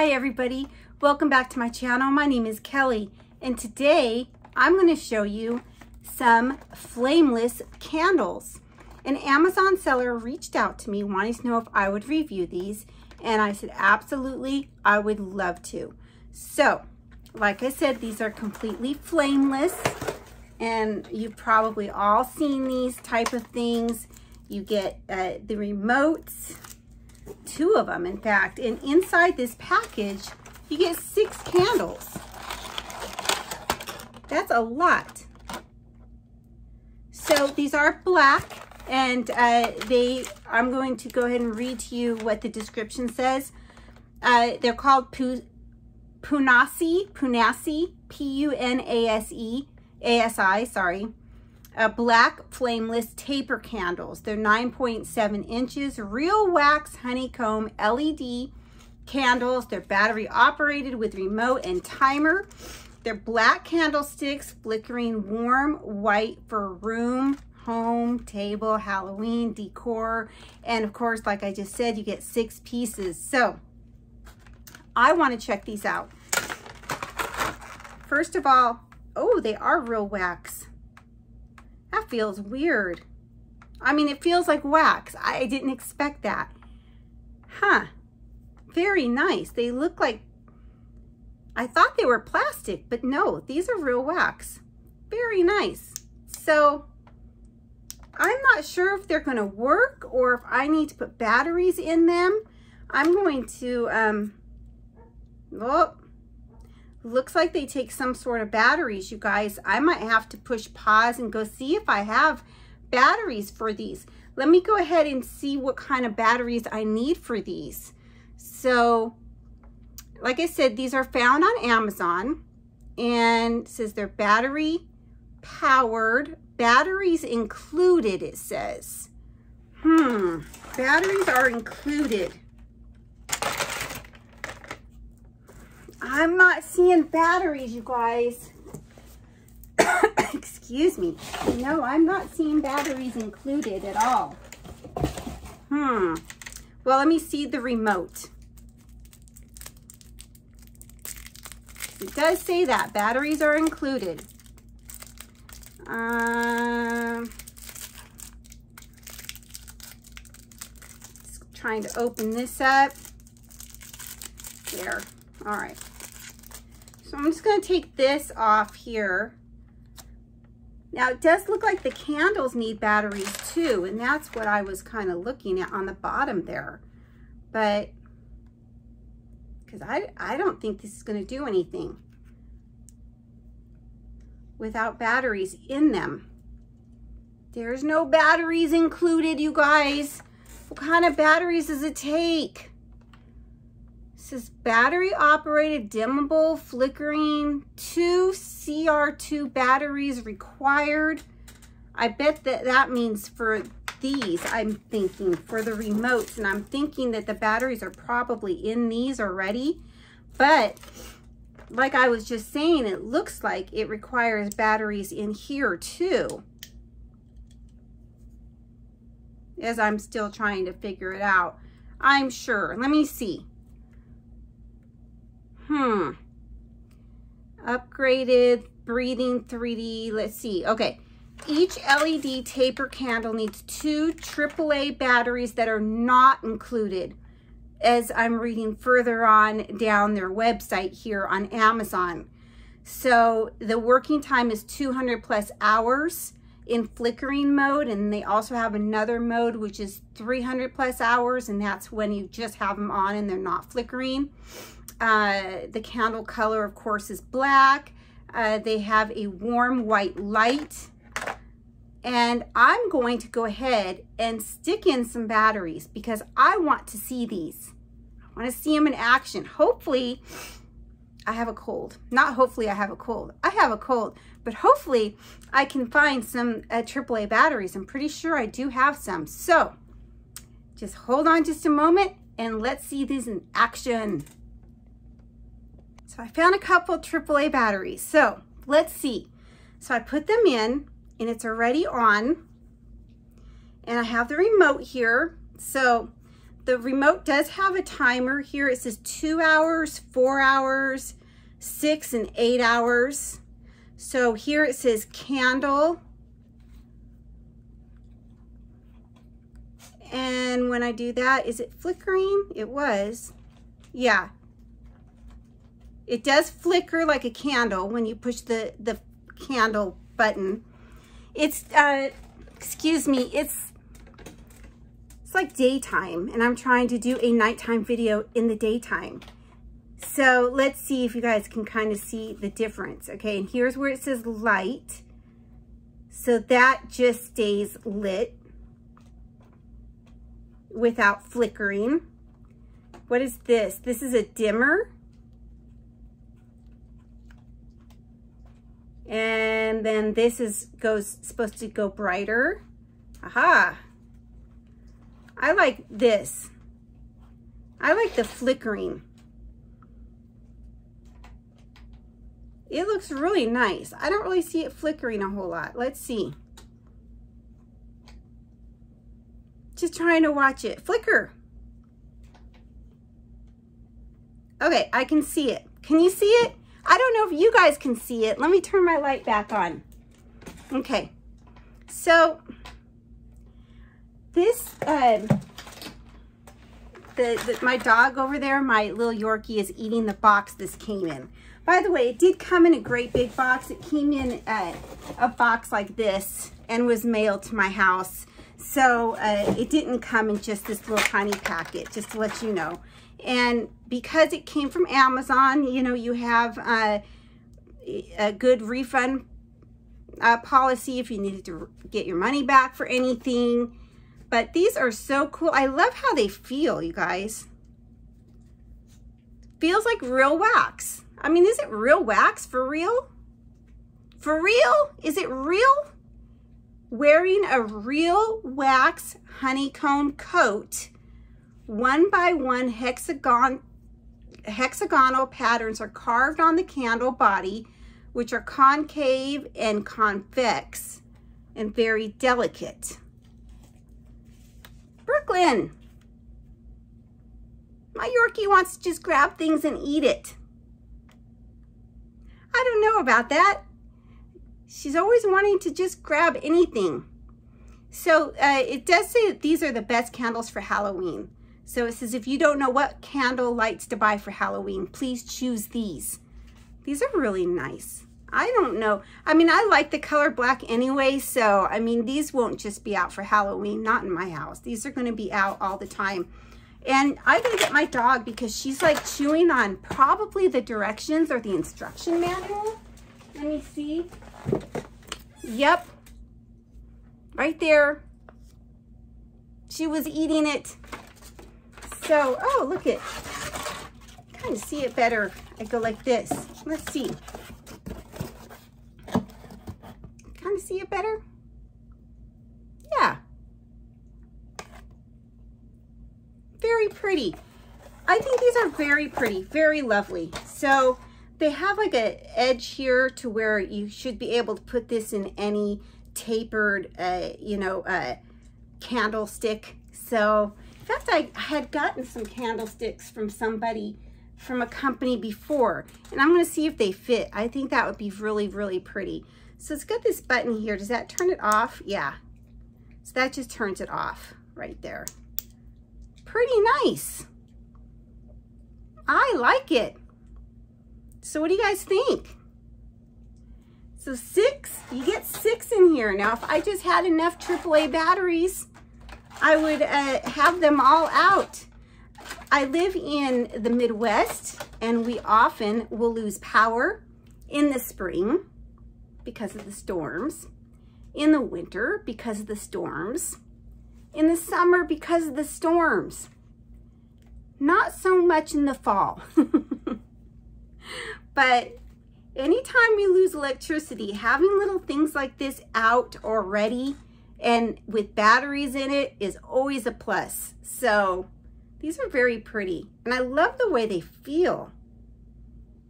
Hi everybody, welcome back to my channel. My name is Kellie and today I'm going to show you some flameless candles. An Amazon seller reached out to me wanting to know if I would review these and I said absolutely I would love to. So like I said these are completely flameless and you've probably all seen these type of things. You get uh, the remotes two of them, in fact. And inside this package, you get six candles. That's a lot. So these are black and uh, they, I'm going to go ahead and read to you what the description says. Uh, they're called Pu, Punasi, Punasi, P-U-N-A-S-E, A-S-I, sorry uh, black flameless taper candles. They're 9.7 inches, real wax honeycomb LED candles. They're battery operated with remote and timer. They're black candlesticks, flickering warm white for room, home, table, Halloween, decor. And of course, like I just said, you get six pieces. So I want to check these out. First of all, oh, they are real wax. That feels weird. I mean, it feels like wax. I didn't expect that. Huh. Very nice. They look like, I thought they were plastic, but no, these are real wax. Very nice. So I'm not sure if they're gonna work or if I need to put batteries in them. I'm going to, um, oh, Looks like they take some sort of batteries, you guys. I might have to push pause and go see if I have batteries for these. Let me go ahead and see what kind of batteries I need for these. So, like I said, these are found on Amazon and says they're battery powered, batteries included, it says. Hmm, batteries are included. I'm not seeing batteries, you guys. Excuse me. No, I'm not seeing batteries included at all. Hmm. Well, let me see the remote. It does say that. Batteries are included. Um, trying to open this up. There. All right. So I'm just going to take this off here. Now it does look like the candles need batteries too, and that's what I was kind of looking at on the bottom there. But, because I, I don't think this is going to do anything without batteries in them. There's no batteries included, you guys. What kind of batteries does it take? Says battery operated dimmable flickering two CR2 batteries required. I bet that that means for these, I'm thinking for the remotes and I'm thinking that the batteries are probably in these already. But like I was just saying, it looks like it requires batteries in here too. As I'm still trying to figure it out. I'm sure. Let me see. Hmm. Upgraded breathing 3D. Let's see. Okay. Each LED taper candle needs two AAA batteries that are not included as I'm reading further on down their website here on Amazon. So the working time is 200 plus hours in flickering mode and they also have another mode which is 300 plus hours and that's when you just have them on and they're not flickering. Uh, the candle color, of course, is black. Uh, they have a warm white light. And I'm going to go ahead and stick in some batteries because I want to see these. I want to see them in action. Hopefully, I have a cold. Not hopefully I have a cold. I have a cold, but hopefully I can find some uh, AAA batteries. I'm pretty sure I do have some. So just hold on just a moment and let's see these in action. So I found a couple AAA batteries. So let's see. So I put them in and it's already on. And I have the remote here. So the remote does have a timer here. It says two hours, four hours, six and eight hours. So here it says candle. And when I do that, is it flickering? It was. Yeah. It does flicker like a candle when you push the, the candle button. It's, uh, excuse me, it's, it's like daytime and I'm trying to do a nighttime video in the daytime. So let's see if you guys can kind of see the difference. Okay, and here's where it says light. So that just stays lit without flickering. What is this? This is a dimmer. And then this is goes supposed to go brighter. Aha. I like this. I like the flickering. It looks really nice. I don't really see it flickering a whole lot. Let's see. Just trying to watch it. Flicker. Okay, I can see it. Can you see it? I don't know if you guys can see it. Let me turn my light back on. Okay, so this, uh, the, the, my dog over there, my little Yorkie, is eating the box this came in. By the way, it did come in a great big box. It came in uh, a box like this and was mailed to my house. So uh, it didn't come in just this little tiny packet, just to let you know. And because it came from Amazon, you know, you have uh, a good refund uh, policy if you needed to get your money back for anything. But these are so cool. I love how they feel, you guys. Feels like real wax. I mean, is it real wax for real? For real? Is it real? Wearing a real wax honeycomb coat, one by one hexagon, hexagonal patterns are carved on the candle body, which are concave and convex and very delicate. Brooklyn, my Yorkie wants to just grab things and eat it. I don't know about that. She's always wanting to just grab anything. So uh, it does say that these are the best candles for Halloween. So it says if you don't know what candle lights to buy for Halloween, please choose these. These are really nice. I don't know. I mean, I like the color black anyway, so I mean, these won't just be out for Halloween, not in my house. These are gonna be out all the time. And I'm gonna get my dog because she's like chewing on probably the directions or the instruction manual. Let me see. Yep. Right there. She was eating it. So, oh, look it. Kind of see it better. I go like this. Let's see. Kind of see it better? Yeah. Very pretty. I think these are very pretty, very lovely. So they have like a edge here to where you should be able to put this in any tapered, uh, you know, uh, candlestick. So, in fact, I had gotten some candlesticks from somebody from a company before, and I'm going to see if they fit. I think that would be really, really pretty. So it's got this button here. Does that turn it off? Yeah. So that just turns it off right there. Pretty nice. I like it. So what do you guys think? So six, you get six in here. Now, if I just had enough AAA batteries, I would uh, have them all out. I live in the Midwest, and we often will lose power in the spring because of the storms, in the winter because of the storms, in the summer because of the storms. Not so much in the fall. But anytime we lose electricity, having little things like this out already and with batteries in it is always a plus. So these are very pretty and I love the way they feel.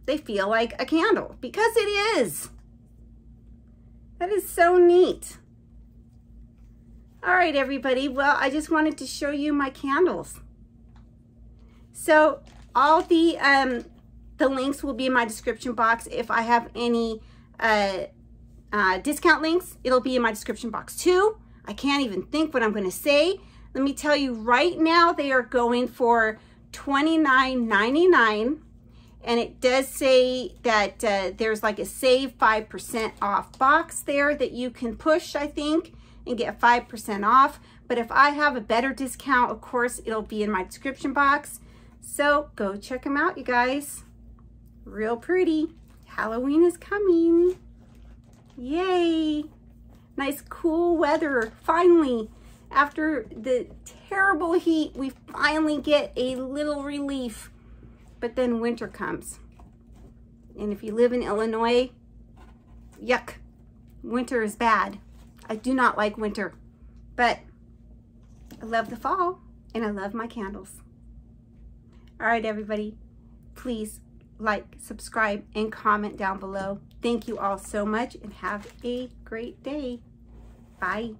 They feel like a candle because it is. That is so neat. All right, everybody. Well, I just wanted to show you my candles. So all the um, the links will be in my description box. If I have any uh, uh, discount links, it'll be in my description box too. I can't even think what I'm going to say. Let me tell you right now, they are going for $29.99. And it does say that uh, there's like a save 5% off box there that you can push, I think, and get 5% off. But if I have a better discount, of course, it'll be in my description box. So go check them out, you guys. Real pretty. Halloween is coming. Yay. Nice cool weather, finally. After the terrible heat, we finally get a little relief. But then winter comes. And if you live in Illinois, yuck, winter is bad. I do not like winter, but I love the fall and I love my candles. All right, everybody, please like, subscribe, and comment down below. Thank you all so much and have a great day. Bye.